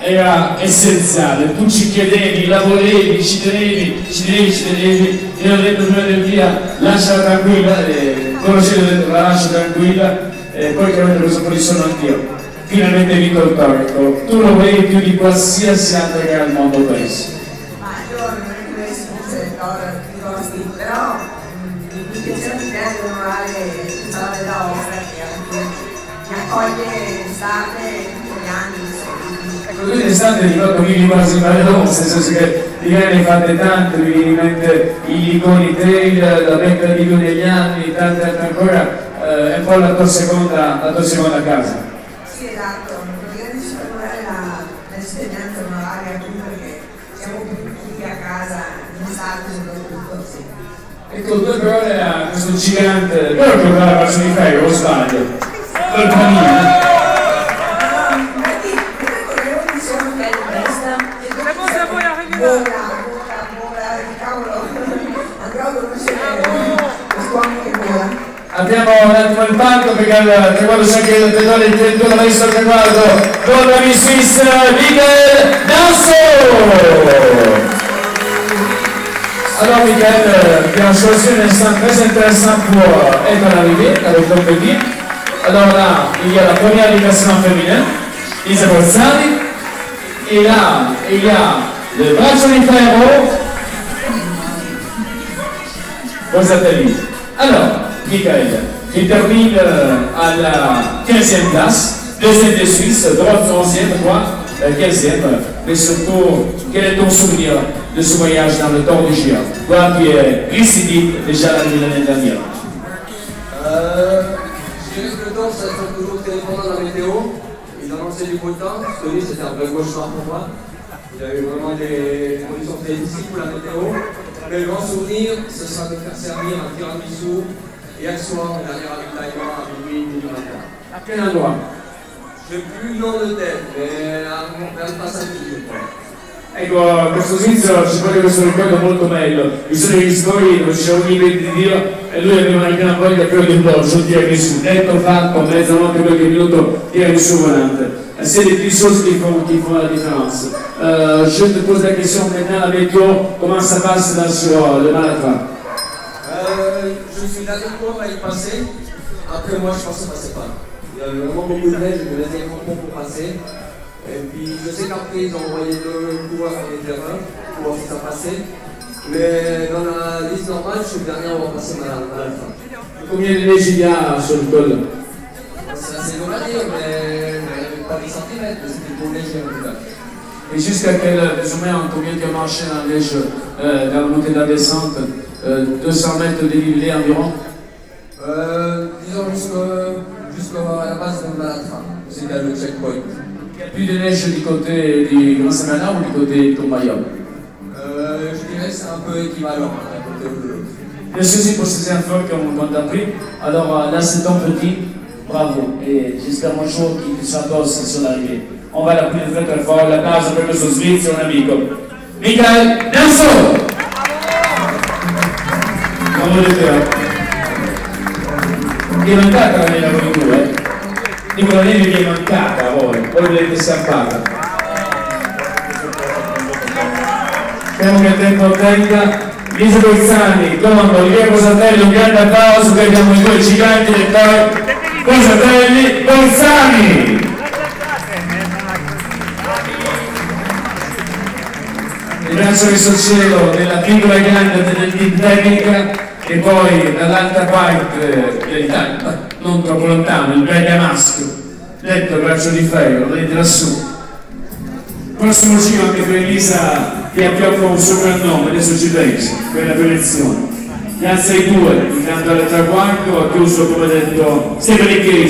era essenziale, tu ci chiedevi, la volevi, ci tenevi, ci tenevi, ci tenevi, e ho detto prima del via, lasciala tranquilla, e conoscete, ho detto la lascio tranquilla, e poi chiaramente preso di sonno anch'io. Finalmente vinto il torico, tu lo volevi più di qualsiasi altra che al mondo penso. Ma io non è che vincere il toro di costi, però mm, mi piaceva di prendere onorare il Salone d'Aosta che anche mi accoglie in estate tutti gli anni. In estate ricordo vivi quasi Maradona, nel senso che di gare ne fate tante, mi viene in mente i Ligoni Trail, la Becca di Ligoni degli anni, tante altre ancora, eh, è un po' la tua seconda, la tua seconda casa. Sì, esatto, praticamente ci fa lavorare la- l'esperienza onoraria perché siamo più qui a casa in estate soprattutto, sì. Ecco, due parole a questo gigante, però giocare a calcio di ferro, o sbaglio? Col panino. Infatti, come volevo diciamo che è in testa e C'est bon, c'est bon, il arrive Vola, là. vola, vola, cavolo, andrò a conoscere quest'uomo che Abbiamo un attimo il palco perché al traguardo c'è anche il pedone il 31 va visto al traguardo la Miss Swiss Miguel Danso Alors Miguel, bien choisi un instant très intéressant pour être arrivé avec ton petit. Alors là, il y a la première invitation féminine, Isa Bozzani, et là, il y a le braccio di ferro vos satellites. Alors, Michael, qui termine euh, à la 15e place, deuxième de Suisse, droite 11e, quoi, euh, 15e, mais surtout, quel est ton souvenir de ce voyage dans le Tour du Géant Toi qui es récidive déjà l'année dernière. Euh, je dirais que le temps, ça sera toujours très dépendant de la météo. Ils annonçaient du beau temps. Celui, c'était un vrai cauchemar pour moi. Il y a eu vraiment des conditions très difficiles pour la météo. Mais le grand souvenir, ce sera de faire servir un tiramisu soir, on ravitaillement à minuit, minuit matin. À quel endroit Je n'ai plus le tête, mais je crois. Ecco, questo svizzero ci vuole questo ricordo molto bello. I suoi ristori non ci sono niente di Dio e lui aveva una gran voglia però di un dolce, tirare su. Detto fatto, mezzanotte qualche minuto, tirare su volante. C'est les petites choses qui font, qui font la différence. Euh, je te pose la question maintenant, la météo, comment ça passe là sur le marathon à y passer. Après, moi, je pense que ça passait pas. Il y avait vraiment beaucoup de neige, je me laissais crampons pour passer. Et puis, je sais qu'après, ils ont envoyé deux coureurs sur les terrains pour voir si ça passait. Mais dans la liste normale, je suis le dernier à avoir passé ma, à la fin. Combien de neige il y a sur le col C'est assez dur à dire, mais mais il n'y avait pas des centimètres, mais c'était pour léger en tout cas. Et jusqu'à quel, moins, combien tu as marché dans la neige, euh, dans la montée de la descente? Euh, 200 mètres de dénivelé environ Euh, disons jusqu'à jusqu'à la base de Malatra, c'est là le checkpoint. Il y a plus de neige du côté du Grand Samana ou du côté de Euh, je dirais que c'est un peu équivalent d'un côté ou de l'autre. Merci pour ces infos qu'on qu'on t'a pris. Alors euh, là, c'est ton petit. Bravo. Et j'espère un jour qu'il addosso sur l'arrivée. On va l'appeler très très fort. La casa per questo svizzero un amico. Michael Nelson! Te. Vi è mancata la nera con i due? Dico la nera vi è mancata a voi, voi l'avete stampata. Speriamo che il tempo tenga. Lisa Bolzani con Olivia Cosatelli, un grande applauso che abbiamo i due giganti del Toro. Cosatelli! Ringrazio questo cielo della piccola grande del team tecnica e poi dall'altra parte dell'Italia, non troppo lontano, il Bergamasco, detto braccio di ferro, vedete lassù. Prossimo giro anche per Elisa che appioppa un soprannome, adesso ci penso, per la proiezione. Gli altri due, intanto al traguardo, ha chiuso come detto Stefani Chesi.